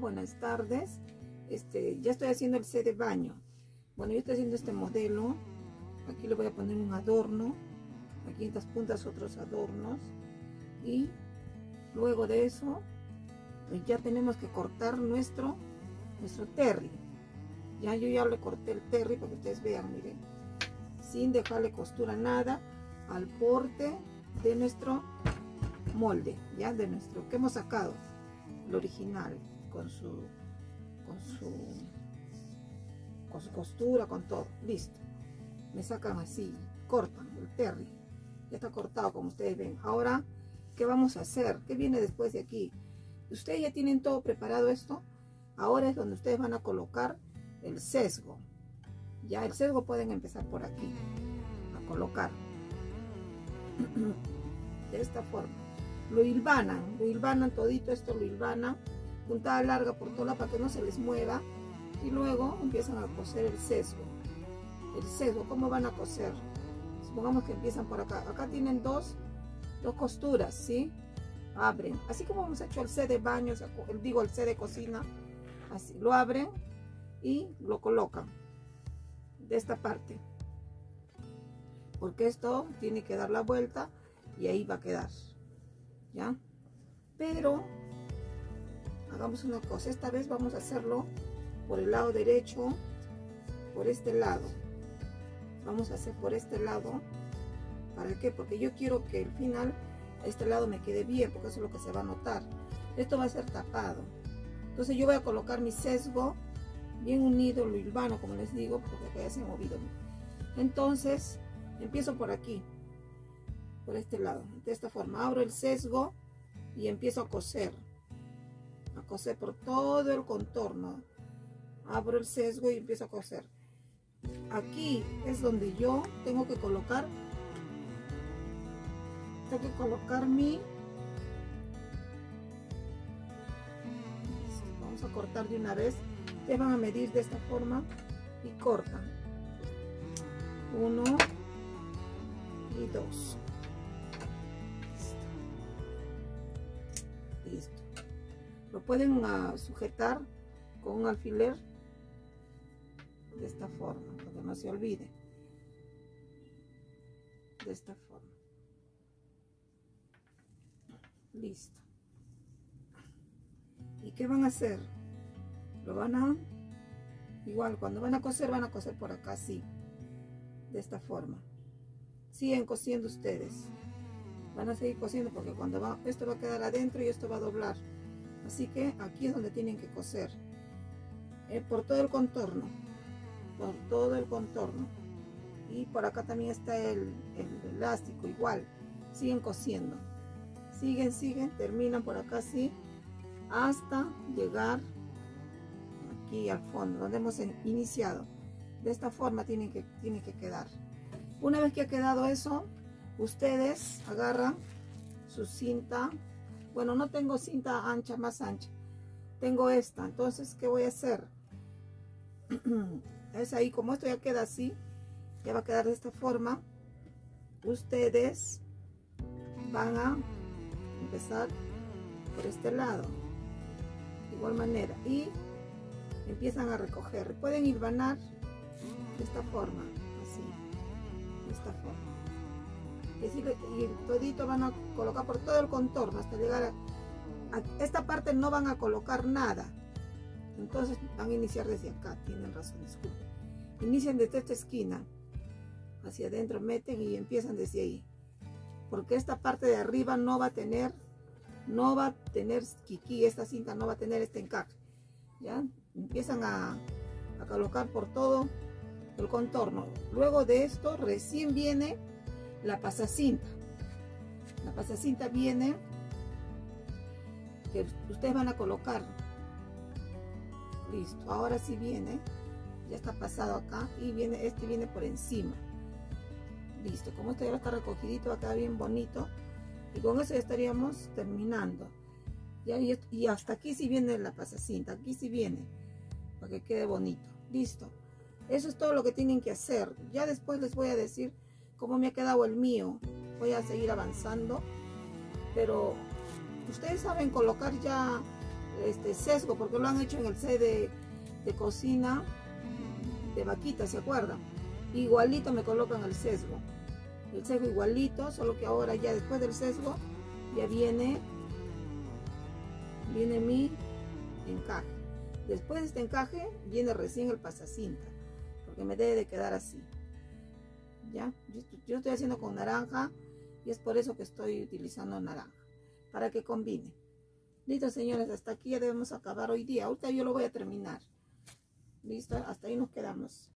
Buenas tardes. Este, ya estoy haciendo el set de baño. Bueno, yo estoy haciendo este modelo. Aquí le voy a poner un adorno. Aquí en estas puntas otros adornos. Y luego de eso, pues ya tenemos que cortar nuestro, nuestro terry. Ya yo ya le corté el terry para que ustedes vean, miren. Sin dejarle costura nada al porte de nuestro molde, ya de nuestro que hemos sacado, el original, con su, con su, con su costura, con todo, listo. Me sacan así, cortan el terry, ya está cortado como ustedes ven. Ahora, ¿qué vamos a hacer? ¿Qué viene después de aquí? Ustedes ya tienen todo preparado esto. Ahora es donde ustedes van a colocar el sesgo. Ya el sesgo pueden empezar por aquí a colocar de esta forma lo hilvanan, lo hilvanan todito esto, lo hilvanan, puntada larga por toda para que no se les mueva y luego empiezan a coser el sesgo. El sesgo, ¿cómo van a coser? Supongamos que empiezan por acá. Acá tienen dos, dos costuras, ¿sí? Abren, así como hemos hecho el set de baño, digo el set de cocina, así, lo abren y lo colocan de esta parte. Porque esto tiene que dar la vuelta y ahí va a quedar. ¿ya? Pero hagamos una cosa, esta vez vamos a hacerlo por el lado derecho, por este lado. Vamos a hacer por este lado. ¿Para qué? Porque yo quiero que el final, este lado me quede bien, porque eso es lo que se va a notar. Esto va a ser tapado. Entonces yo voy a colocar mi sesgo bien unido, lo hilvano, como les digo, porque ya se ha movido. Entonces, empiezo por aquí por este lado de esta forma abro el sesgo y empiezo a coser a coser por todo el contorno. Abro el sesgo y empiezo a coser. Aquí es donde yo tengo que colocar tengo que colocar mi vamos a cortar de una vez. Ustedes van a medir de esta forma y cortan. Uno y dos Lo pueden ah, sujetar con un alfiler de esta forma, para que no se olvide. De esta forma. Listo. ¿Y qué van a hacer? Lo van a, igual, cuando van a coser, van a coser por acá así, de esta forma. Siguen cosiendo ustedes van a seguir cosiendo porque cuando va, esto va a quedar adentro y esto va a doblar. Así que aquí es donde tienen que coser. Eh, por todo el contorno. Por todo el contorno. Y por acá también está el, el elástico igual. Siguen cosiendo. Siguen, siguen, terminan por acá así. Hasta llegar aquí al fondo, donde hemos iniciado. De esta forma tienen que, tiene que quedar. Una vez que ha quedado eso, ustedes agarran su cinta bueno no tengo cinta ancha más ancha. Tengo esta entonces qué voy a hacer es ahí como esto ya queda así ya va a quedar de esta forma ustedes van a empezar por este lado de igual manera y empiezan a recoger. Pueden ir banar de esta forma así de esta forma y todito van a colocar por todo el contorno hasta llegar a, esta parte no van a colocar nada. Entonces van a iniciar desde acá tienen razón disculpen. Inician desde esta esquina hacia adentro meten y empiezan desde ahí. Porque esta parte de arriba no va a tener no va a tener kiki esta cinta no va a tener este encaje ya empiezan a, a colocar por todo el contorno. Luego de esto recién viene la pasacinta. La pasacinta viene que ustedes van a colocar. Listo, ahora sí viene, ya está pasado acá y viene este viene por encima. Listo, como esto ya está recogidito, va a quedar bien bonito. Y con eso ya estaríamos terminando. Ya, y, hasta aquí sí viene la pasacinta, aquí sí viene, para que quede bonito. Listo. Eso es todo lo que tienen que hacer. Ya después les voy a decir cómo me ha quedado el mío. Voy a seguir avanzando. Pero ustedes saben colocar ya este sesgo, porque lo han hecho en el de, de cocina de vaquita, ¿se acuerdan? Igualito me colocan el sesgo. El sesgo igualito, solo que ahora ya después del sesgo ya viene, viene mi encaje. Después de este encaje viene recién el pasacinta, porque me debe de quedar así. ¿Ya? Yo, estoy haciendo con naranja y es por eso que estoy utilizando naranja, para que combine. Listo, señores, hasta aquí ya debemos acabar hoy día. Ahorita yo lo voy a terminar. Listo, hasta ahí nos quedamos.